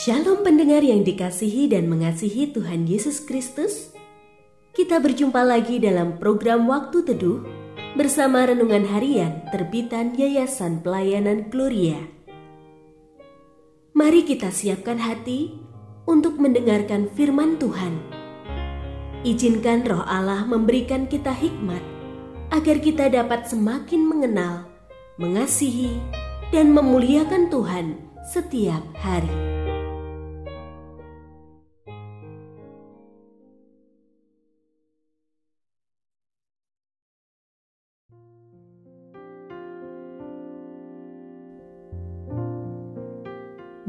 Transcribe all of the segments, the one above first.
Shalom pendengar yang dikasihi dan mengasihi Tuhan Yesus Kristus. Kita berjumpa lagi dalam program Waktu Teduh bersama renungan harian terbitan Yayasan Pelayanan Gloria. Mari kita siapkan hati untuk mendengarkan firman Tuhan. Izinkan roh Allah memberikan kita hikmat agar kita dapat semakin mengenal, mengasihi, dan memuliakan Tuhan setiap hari.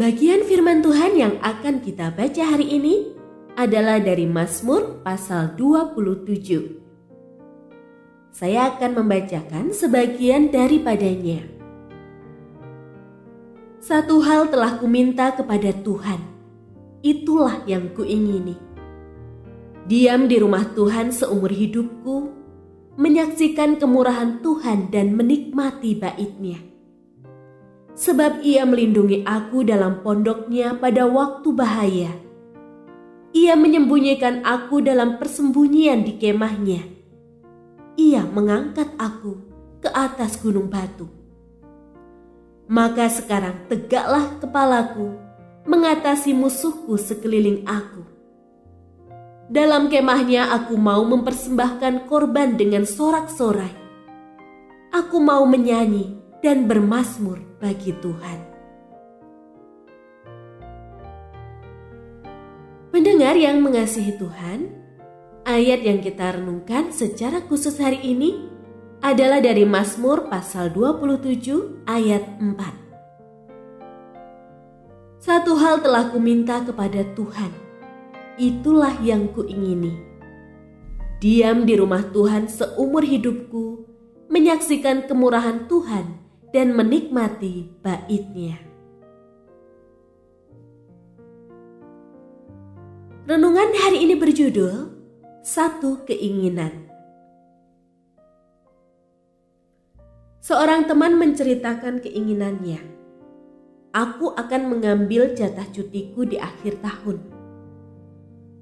Bagian firman Tuhan yang akan kita baca hari ini adalah dari Mazmur pasal 27. Saya akan membacakan sebagian daripadanya. Satu hal telah kuminta kepada Tuhan, itulah yang kuingini. Diam di rumah Tuhan seumur hidupku, menyaksikan kemurahan Tuhan dan menikmati baitnya sebab ia melindungi aku dalam pondoknya pada waktu bahaya. Ia menyembunyikan aku dalam persembunyian di kemahnya. Ia mengangkat aku ke atas gunung batu. Maka sekarang tegaklah kepalaku mengatasi musuhku sekeliling aku. Dalam kemahnya aku mau mempersembahkan korban dengan sorak-sorai. Aku mau menyanyi dan bermasmur bagi Tuhan. Pendengar yang mengasihi Tuhan, ayat yang kita renungkan secara khusus hari ini adalah dari Mazmur pasal 27 ayat 4. Satu hal telah kuminta kepada Tuhan, itulah yang kuingini. Diam di rumah Tuhan seumur hidupku, menyaksikan kemurahan Tuhan dan menikmati baitnya. Renungan hari ini berjudul Satu Keinginan. Seorang teman menceritakan keinginannya. Aku akan mengambil jatah cutiku di akhir tahun.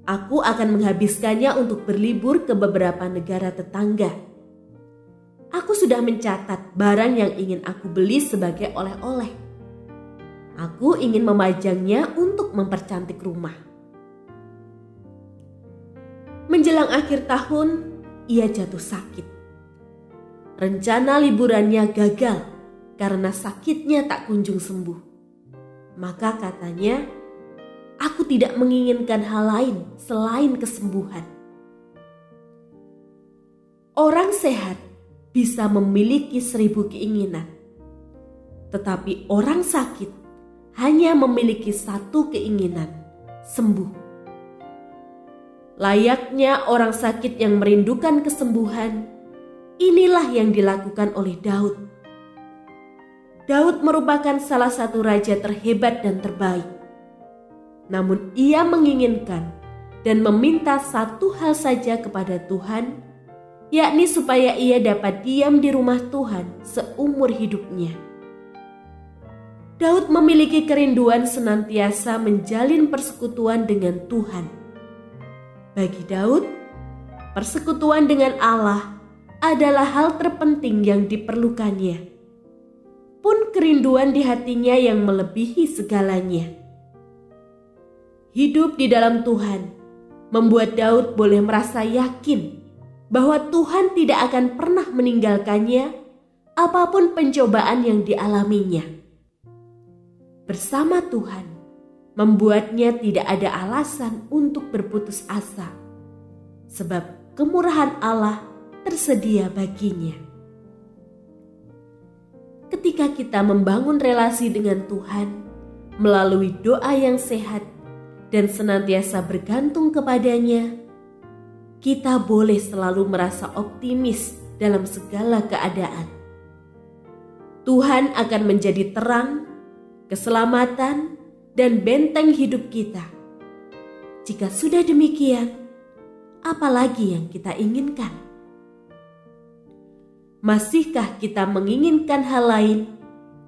Aku akan menghabiskannya untuk berlibur ke beberapa negara tetangga Aku sudah mencatat barang yang ingin aku beli sebagai oleh-oleh. Aku ingin memajangnya untuk mempercantik rumah. Menjelang akhir tahun, ia jatuh sakit. Rencana liburannya gagal karena sakitnya tak kunjung sembuh. Maka katanya, aku tidak menginginkan hal lain selain kesembuhan. Orang sehat bisa memiliki seribu keinginan, tetapi orang sakit hanya memiliki satu keinginan: sembuh. Layaknya orang sakit yang merindukan kesembuhan, inilah yang dilakukan oleh Daud. Daud merupakan salah satu raja terhebat dan terbaik. Namun ia menginginkan dan meminta satu hal saja kepada Tuhan yakni supaya ia dapat diam di rumah Tuhan seumur hidupnya. Daud memiliki kerinduan senantiasa menjalin persekutuan dengan Tuhan. Bagi Daud, persekutuan dengan Allah adalah hal terpenting yang diperlukannya. Pun kerinduan di hatinya yang melebihi segalanya. Hidup di dalam Tuhan membuat Daud boleh merasa yakin bahwa Tuhan tidak akan pernah meninggalkannya apa pun pencobaan yang dialaminya. Bersama Tuhan membuatnya tidak ada alasan untuk berputus asa, sebab kemurahan Allah tersedia baginya. Ketika kita membangun relasi dengan Tuhan melalui doa yang sehat dan senantiasa bergantung kepadanya, kita boleh selalu merasa optimis dalam segala keadaan. Tuhan akan menjadi terang, keselamatan, dan benteng hidup kita. Jika sudah demikian, apalagi yang kita inginkan? Masihkah kita menginginkan hal lain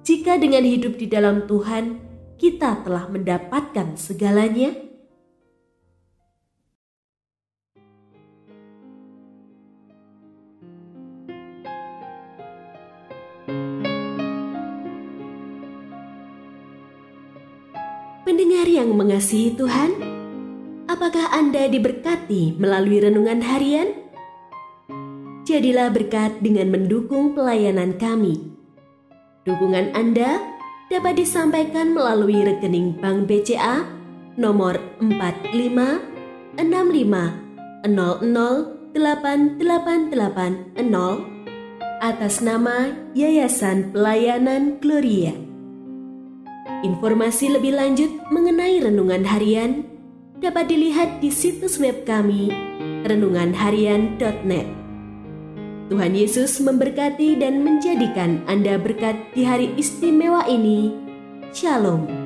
jika dengan hidup di dalam Tuhan kita telah mendapatkan segalanya? Pendengar yang mengasihi Tuhan, apakah Anda diberkati melalui renungan harian? Jadilah berkat dengan mendukung pelayanan kami. Dukungan Anda dapat disampaikan melalui rekening Bank BCA nomor 45 65 atas nama Yayasan Pelayanan Gloria. Informasi lebih lanjut mengenai renungan harian dapat dilihat di situs web kami renunganharian.net. Tuhan Yesus memberkati dan menjadikan Anda berkat di hari istimewa ini. Shalom.